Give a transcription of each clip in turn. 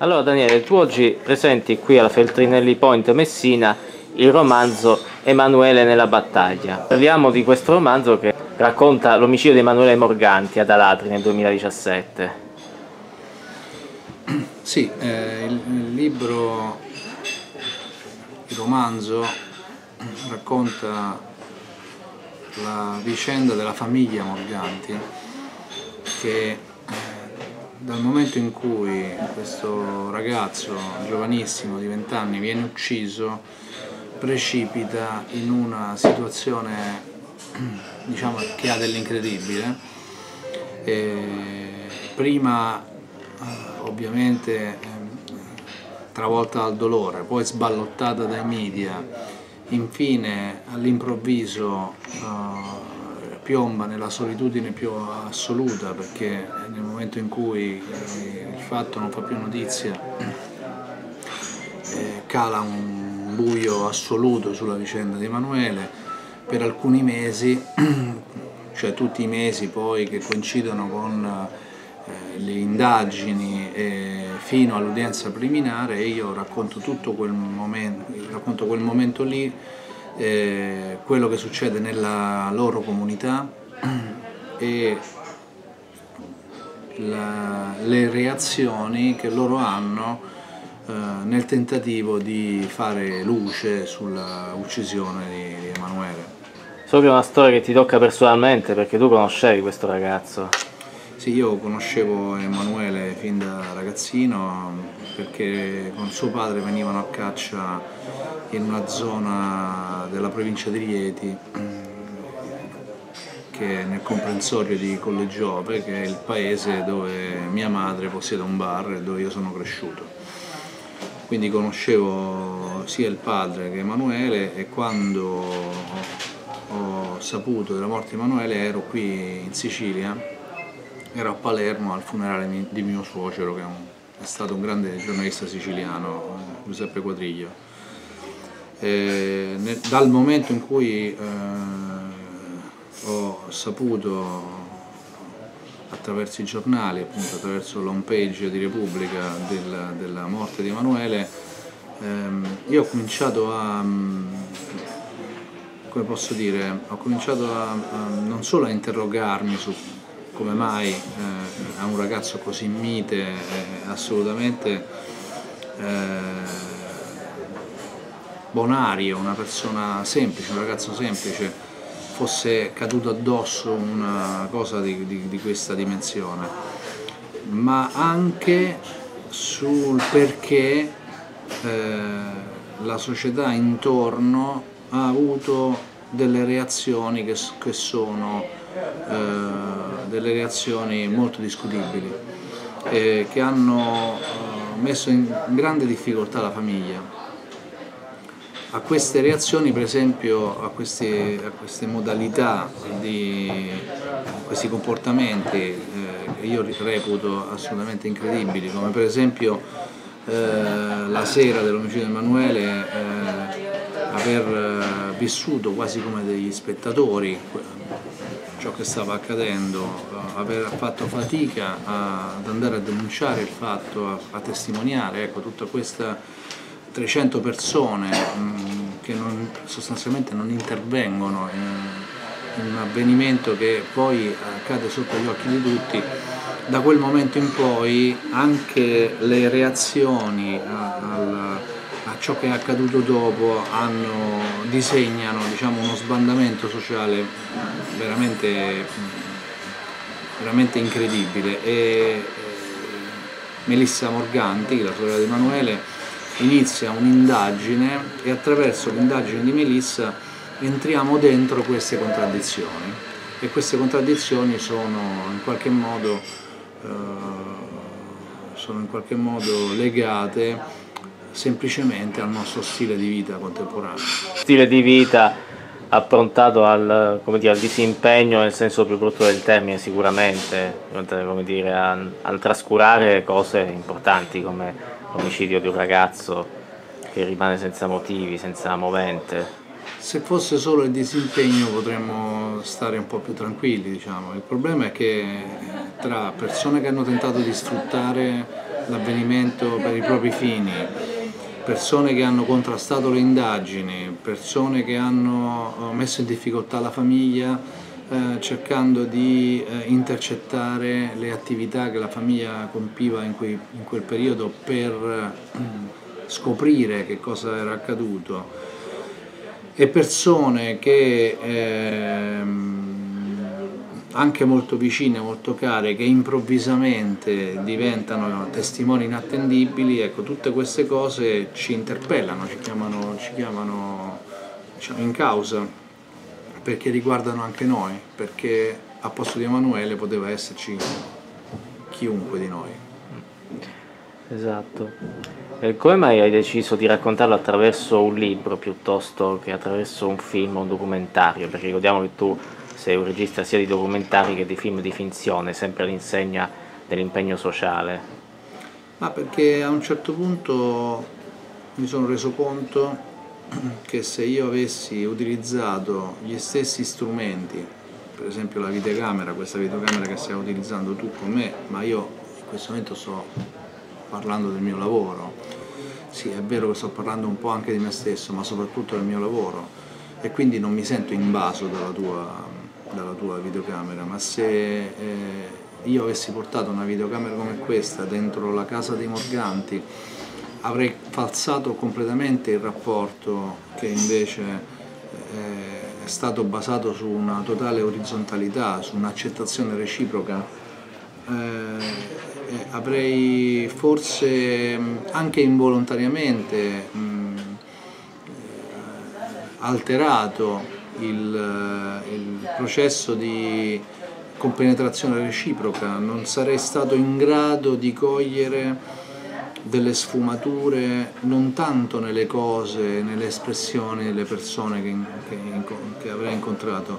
Allora Daniele, tu oggi presenti qui alla Feltrinelli Point Messina il romanzo Emanuele nella battaglia. Parliamo di questo romanzo che racconta l'omicidio di Emanuele Morganti ad Alatri nel 2017. Sì, eh, il, il libro, il romanzo racconta la vicenda della famiglia Morganti che dal momento in cui questo ragazzo giovanissimo di 20 anni viene ucciso precipita in una situazione diciamo, che ha dell'incredibile. Prima eh, ovviamente ehm, travolta dal dolore, poi sballottata dai media, infine all'improvviso uh, piomba nella solitudine più assoluta perché nel momento in cui eh, il fatto non fa più notizia eh, cala un buio assoluto sulla vicenda di Emanuele. Per alcuni mesi, cioè tutti i mesi poi che coincidono con eh, le indagini fino all'udienza preliminare e io racconto tutto quel momento, racconto quel momento lì, eh, quello che succede nella loro comunità e la, le reazioni che loro hanno eh, nel tentativo di fare luce sulla uccisione di, di Emanuele. So che è una storia che ti tocca personalmente perché tu conoscevi questo ragazzo. Sì, io conoscevo Emanuele fin da ragazzino perché con suo padre venivano a caccia in una zona della provincia di Rieti che è nel comprensorio di Collegiove, che è il paese dove mia madre possiede un bar e dove io sono cresciuto. Quindi conoscevo sia il padre che Emanuele e quando ho saputo della morte di Emanuele ero qui in Sicilia ero a Palermo al funerale di mio suocero che è, un, è stato un grande giornalista siciliano, Giuseppe Quadriglio. E, ne, dal momento in cui eh, ho saputo attraverso i giornali, appunto attraverso l'home page di Repubblica della, della morte di Emanuele, ehm, io ho cominciato a, come posso dire, ho cominciato a, a non solo a interrogarmi su come mai eh, a un ragazzo così mite, eh, assolutamente eh, bonario, una persona semplice, un ragazzo semplice, fosse caduto addosso una cosa di, di, di questa dimensione, ma anche sul perché eh, la società intorno ha avuto delle reazioni che, che sono delle reazioni molto discutibili eh, che hanno eh, messo in grande difficoltà la famiglia. A queste reazioni, per esempio, a queste, a queste modalità, di, a questi comportamenti eh, che io reputo assolutamente incredibili, come per esempio eh, la sera dell'omicidio di Emanuele eh, aver vissuto quasi come degli spettatori ciò che stava accadendo, eh, aver fatto fatica ad andare a denunciare il fatto, a, a testimoniare, ecco, tutta questa 300 persone mh, mm, che non, sostanzialmente non intervengono in, in, un avvenimento che poi accade sotto gli occhi di tutti, da quel momento in poi anche le reazioni al a ciò che è accaduto dopo hanno, disegnano diciamo, uno sbandamento sociale veramente, veramente incredibile. E eh, Melissa Morganti, la sorella di Emanuele, inizia un'indagine e attraverso l'indagine di Melissa entriamo dentro queste contraddizioni. E queste contraddizioni sono in qualche modo, eh, sono in qualche modo legate semplicemente al nostro stile di vita contemporaneo. Stile di vita approntato al, dire, al disimpegno nel senso più brutto del termine sicuramente, dire, al, al trascurare cose importanti come l'omicidio di un ragazzo che rimane senza motivi, senza movente. Se fosse solo il disimpegno potremmo stare un po' più tranquilli, diciamo. il problema è che tra persone che hanno tentato di sfruttare l'avvenimento per i propri fini, persone che hanno contrastato le indagini, persone che hanno messo in difficoltà la famiglia eh, cercando di eh, intercettare le attività che la famiglia compiva in, quei, in quel periodo per eh, scoprire che cosa era accaduto. E persone che ehm, anche molto vicine, molto care, che improvvisamente diventano testimoni inattendibili, ecco, tutte queste cose ci interpellano, ci chiamano, ci chiamano diciamo, in causa, perché riguardano anche noi, perché a posto di Emanuele poteva esserci chiunque di noi. Esatto. E come mai hai deciso di raccontarlo attraverso un libro piuttosto che attraverso un film o un documentario? Perché ricordiamo che tu sei un regista sia di documentari che di film di finzione, sempre all'insegna dell'impegno sociale. Ma perché a un certo punto mi sono reso conto che se io avessi utilizzato gli stessi strumenti, per esempio la videocamera, questa videocamera che stai utilizzando tu con me, ma io in questo momento sto parlando del mio lavoro, sì è vero che sto parlando un po' anche di me stesso, ma soprattutto del mio lavoro e quindi non mi sento invaso dalla tua dalla tua videocamera, ma se eh, io avessi portato una videocamera come questa dentro la casa dei Morganti avrei falsato completamente il rapporto che invece eh, è stato basato su una totale orizzontalità, su un'accettazione reciproca. Eh, avrei forse anche involontariamente mh, eh, alterato il, il processo di compenetrazione reciproca, non sarei stato in grado di cogliere delle sfumature non tanto nelle cose, nelle espressioni delle persone che, che, che, avrei incontrato,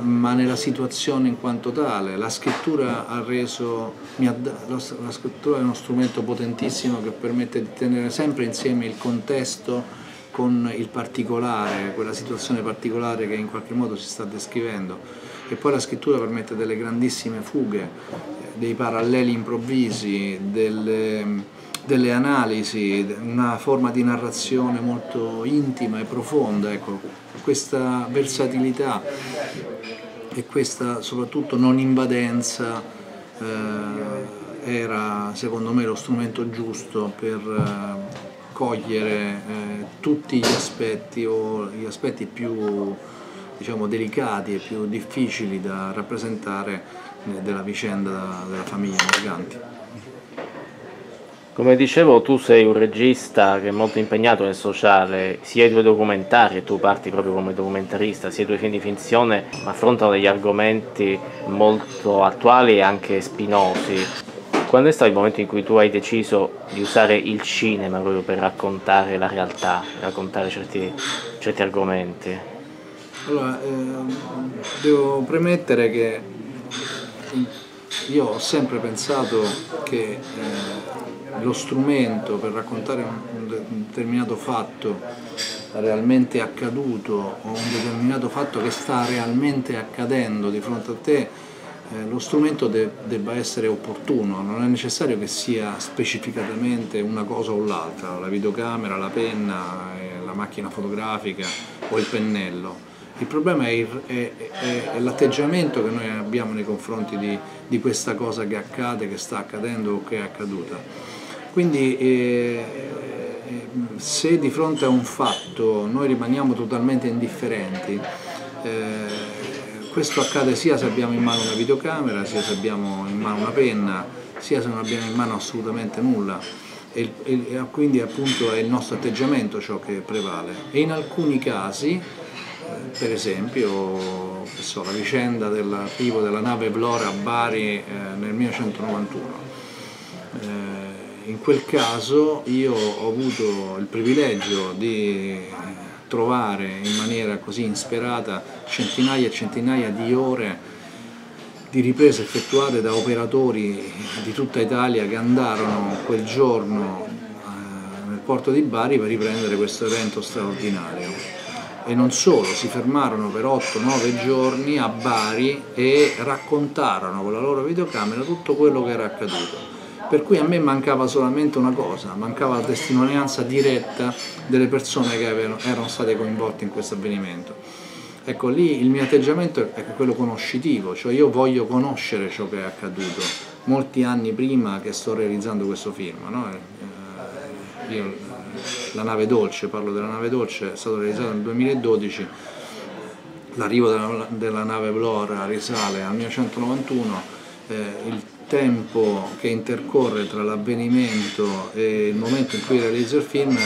ma nella situazione in quanto tale. La scrittura, ha reso, ha, la scrittura è uno strumento potentissimo che permette di tenere sempre insieme il contesto con il particolare, quella situazione particolare che in qualche modo si sta descrivendo. E poi la scrittura permette delle grandissime fughe, dei paralleli improvvisi, delle, delle analisi, una forma di narrazione molto intima e profonda, ecco, questa versatilità e questa soprattutto non invadenza eh, era secondo me lo strumento giusto per eh, cogliere eh, tutti gli aspetti o gli aspetti più diciamo, delicati e più difficili da rappresentare eh, della vicenda della famiglia Morganti. Come dicevo, tu sei un regista che è molto impegnato nel sociale, sia i tuoi documentari, tu parti proprio come documentarista, sia i tuoi film di finzione, affrontano degli argomenti molto attuali e anche spinosi. Quando è stato il momento in cui tu hai deciso di usare il cinema proprio per raccontare la realtà, raccontare certi, certi argomenti? Allora, eh, devo premettere che io ho sempre pensato che eh, lo strumento per raccontare un, un determinato fatto realmente accaduto o un determinato fatto che sta realmente accadendo di fronte a te eh, lo strumento de debba essere opportuno, non è necessario che sia specificatamente una cosa o l'altra, la videocamera, la penna, eh, la macchina fotografica o il pennello. Il problema è, è, è, è l'atteggiamento che noi abbiamo nei confronti di, di, questa cosa che accade, che sta accadendo o che è accaduta. Quindi eh, eh se di fronte a un fatto noi rimaniamo totalmente indifferenti, questo accade sia se abbiamo in mano una videocamera, sia se abbiamo in mano una penna, sia se non abbiamo in mano assolutamente nulla. E, e, quindi appunto è il nostro atteggiamento ciò che prevale. E in alcuni casi, eh, per esempio so, la vicenda dell'arrivo della nave Vlora a Bari eh, nel 1991, eh, in quel caso io ho avuto il privilegio di trovare in maniera così insperata centinaia e centinaia di ore di riprese effettuate da operatori di tutta Italia che andarono quel giorno eh, nel porto di Bari per riprendere questo evento straordinario. E non solo, si fermarono per 8-9 giorni a Bari e raccontarono con la loro videocamera tutto quello che era accaduto Per cui a me mancava solamente una cosa, mancava la testimonianza diretta delle persone che avevano, erano state coinvolte in questo avvenimento. Ecco, lì il mio atteggiamento è quello conoscitivo, cioè io voglio conoscere ciò che è accaduto molti anni prima che sto realizzando questo film. No? Eh, io, la nave dolce, parlo della nave dolce, è stato realizzato nel 2012, l'arrivo della, della, nave Blora risale al 1991, eh, il tempo che intercorre tra l'avvenimento e il momento in cui realizzo il film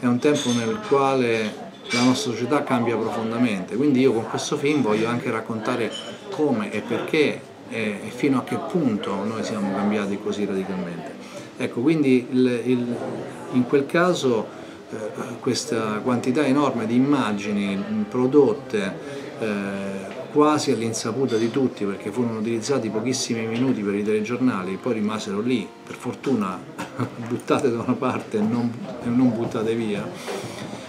è un tempo nel quale la nostra società cambia profondamente, quindi io con questo film voglio anche raccontare come e perché e fino a che punto noi siamo cambiati così radicalmente. Ecco, quindi il, il, in quel caso eh, questa quantità enorme di immagini prodotte eh, quasi all'insaputa di tutti perché furono utilizzati pochissimi minuti per i telegiornali, poi rimasero lì, per fortuna buttate da una parte e non, e non buttate via,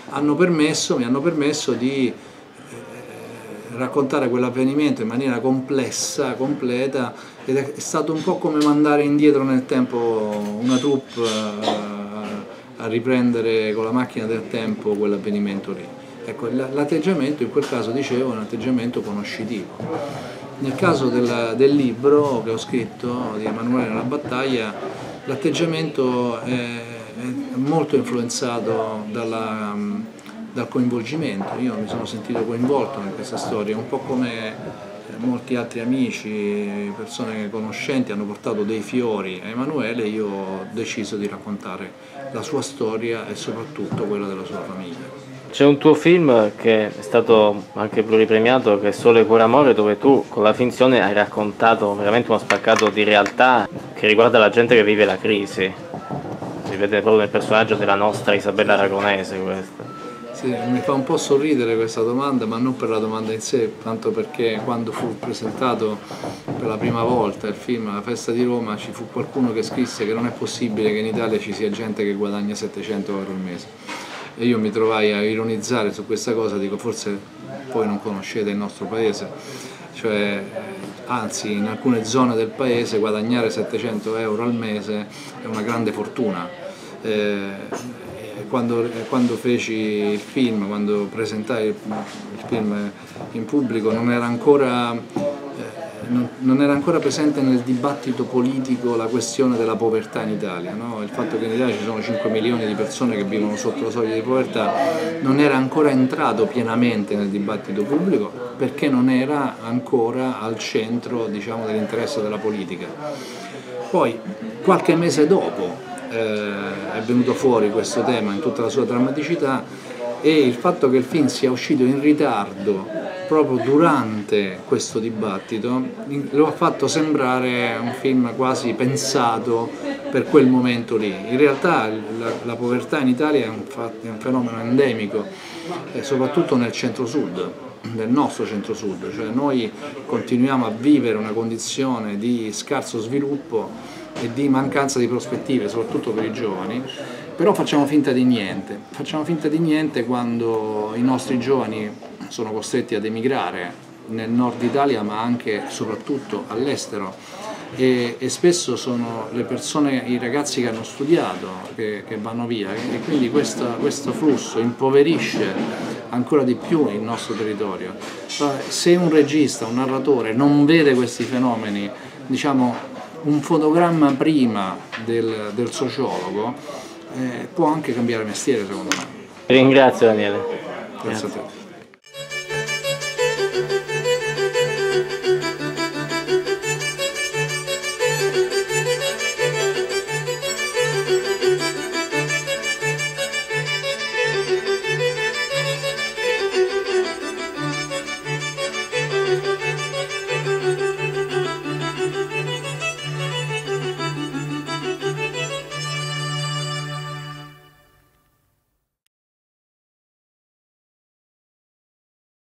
hanno permesso, mi hanno permesso di eh, raccontare quell'avvenimento in maniera complessa, completa ed è stato un po' come mandare indietro nel tempo una troupe eh, a riprendere con la macchina del tempo quell'avvenimento lì. Ecco, l'atteggiamento in quel caso dicevo è un atteggiamento conoscitivo. Nel caso del, del libro che ho scritto di Emanuele nella battaglia, l'atteggiamento è, è, molto influenzato dalla, dal coinvolgimento. Io mi sono sentito coinvolto in questa storia, un po' come molti altri amici, persone conoscenti hanno portato dei fiori a Emanuele, io ho deciso di raccontare la sua storia e soprattutto quella della sua famiglia. C'è un tuo film che è stato anche pluripremiato, che è Sole Cuore Amore, dove tu con la finzione hai raccontato veramente uno spaccato di realtà che riguarda la gente che vive la crisi. Si vede proprio nel personaggio della nostra Isabella Aragonese questo. Sì, mi fa un po' sorridere questa domanda, ma non per la domanda in sé, tanto perché quando fu presentato per la prima volta il film alla festa di Roma ci fu qualcuno che scrisse che non è possibile che in Italia ci sia gente che guadagna 700 euro al mese e io mi trovai a ironizzare su questa cosa, dico forse voi non conoscete il nostro paese, cioè, anzi in alcune zone del paese guadagnare 700 euro al mese è una grande fortuna. Eh, quando, quando, feci il film, quando presentai il, il film in pubblico non era ancora non era ancora presente nel dibattito politico la questione della povertà in Italia, no? il fatto che in Italia ci sono 5 milioni di persone che vivono sotto la soglia di povertà non era ancora entrato pienamente nel dibattito pubblico perché non era ancora al centro diciamo, dell'interesse della politica. Poi qualche mese dopo eh, è venuto fuori questo tema in tutta la sua drammaticità e il fatto che il film sia uscito in ritardo proprio durante questo dibattito lo ha fatto sembrare un film quasi pensato per quel momento lì. In realtà la, la povertà in Italia è un, è un fenomeno endemico, eh, soprattutto nel centro-sud, nel nostro centro-sud, cioè noi continuiamo a vivere una condizione di scarso sviluppo e di mancanza di prospettive, soprattutto per i giovani, però facciamo finta di niente, facciamo finta di niente quando i nostri giovani sono costretti ad emigrare nel nord Italia ma anche e soprattutto all'estero e, e, spesso sono le persone, i ragazzi che hanno studiato che, che vanno via e quindi questa, questo flusso impoverisce ancora di più il nostro territorio. Se un regista, un narratore non vede questi fenomeni, diciamo un fotogramma prima del, del sociologo, eh, può anche cambiare mestiere secondo me. Ringrazio Daniele. Grazie, Grazie. a te.